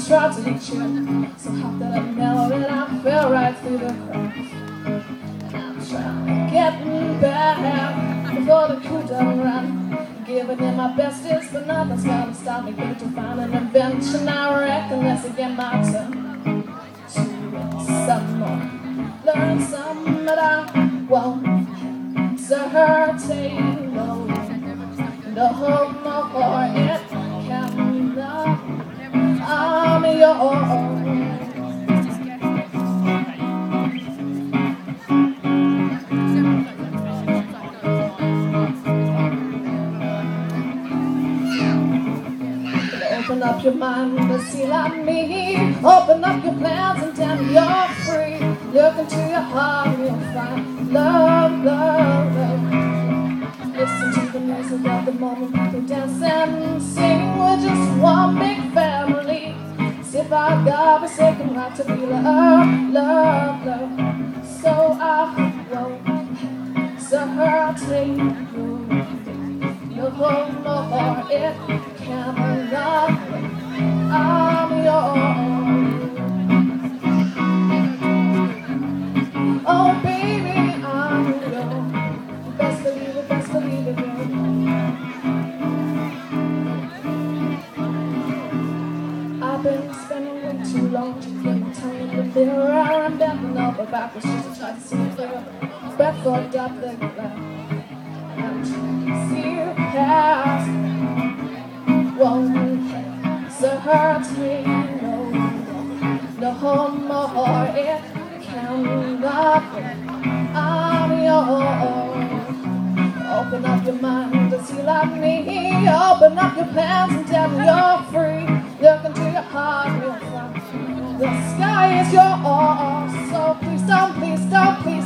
I tried to hit you so hot that I melted. I fell right through the cracks. And I'm trying to get me back before the cool down run. Giving it my bestest, but nothing's gonna stop me. Going to find an invention. I reckon that's again my turn to some more. Learn some that I won't I'm yours. Open up your mind to see like me. Open up your plans and tell me you're free. Look into your heart and you'll find love, love, love. Listen to the music of the moment, people dance and sing. Our God forsaken right to be love, oh, love, love. So I won't hesitate you. No more, it cannot. I'm yours. Oh, baby, I'm it, girl. I've been too long to get my tongue in the mirror. I'm bending over backwards just to try to see clearer. Breath fogged up the glass. I'm trying to see past. Won't hesitate no no more. It cannot. I'm yours. Open up your mind to see like me. Open up your plans and tell me you're free. Look into your heart, the sky is yours. So please don't, please don't, please